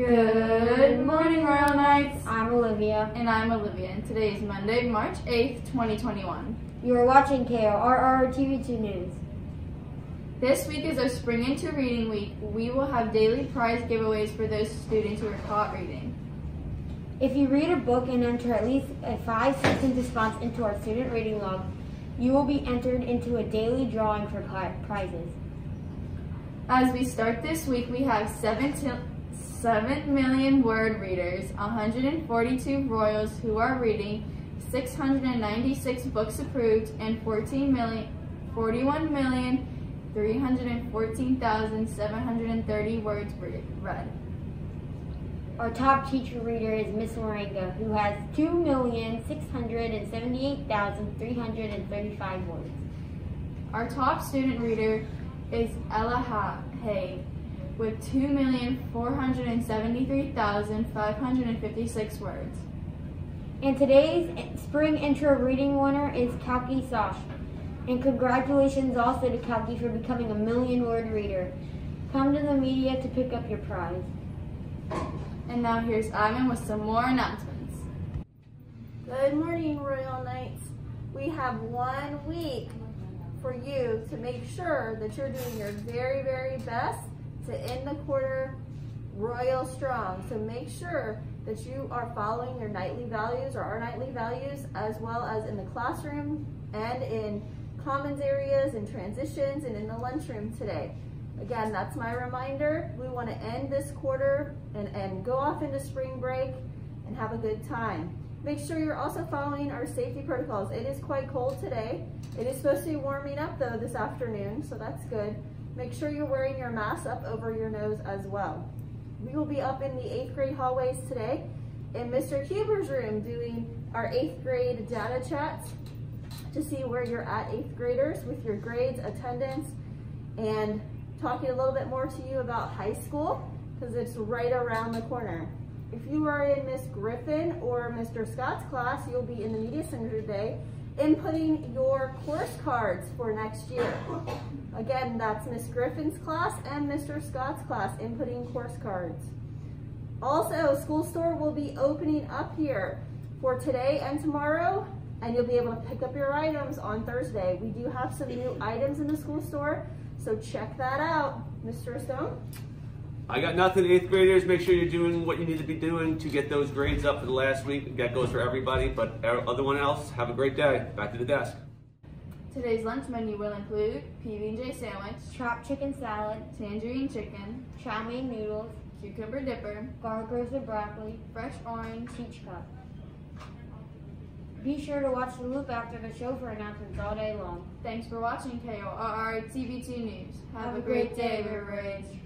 Good morning, Royal Knights. I'm Olivia. And I'm Olivia, and today is Monday, March 8th, 2021. You are watching KORR TV2 News. This week is our Spring Into Reading Week. We will have daily prize giveaways for those students who are caught reading. If you read a book and enter at least a five-sentence response into our student reading log, you will be entered into a daily drawing for prizes. As we start this week, we have seven 7 million word readers, 142 Royals who are reading, 696 books approved, and 14 million, 41 million 314,730 words read. Our top teacher reader is Miss Moringa, who has 2,678,335 words. Our top student reader is Ella Hay, with 2,473,556 words. And today's spring into reading winner is Kalki Sosh. And congratulations also to Kalki for becoming a million word reader. Come to the media to pick up your prize. And now here's Ivan with some more announcements. Good morning, Royal Knights. We have one week for you to make sure that you're doing your very, very best to end the quarter royal strong. So make sure that you are following your knightly values or our knightly values as well as in the classroom and in commons areas and transitions and in the lunchroom today. Again, that's my reminder. We want to end this quarter and, and go off into spring break and have a good time. Make sure you're also following our safety protocols. It is quite cold today. It is supposed to be warming up though this afternoon, so that's good. Make sure you're wearing your mask up over your nose as well. We will be up in the eighth grade hallways today in Mr. Huber's room doing our eighth grade data chats to see where you're at eighth graders with your grades, attendance, and talking a little bit more to you about high school because it's right around the corner. If you are in Miss Griffin or Mr. Scott's class, you'll be in the Media Center today inputting your course cards for next year. Again, that's Miss Griffin's class and Mr. Scott's class, inputting course cards. Also, School Store will be opening up here for today and tomorrow, and you'll be able to pick up your items on Thursday. We do have some new items in the School Store, so check that out. Mr. Stone? I got nothing, eighth graders. Make sure you're doing what you need to be doing to get those grades up for the last week. That goes for everybody, but everyone else, have a great day. Back to the desk. Today's lunch menu will include PB&J sandwich, chopped chicken salad, tangerine chicken, chow mein noodles, cucumber dipper, garlic roasted broccoli, fresh orange, peach cup. Be sure to watch the loop after the show for announcements all day long. Thanks for watching KORR TV2 News. Have, Have a great, great day, River Ridge.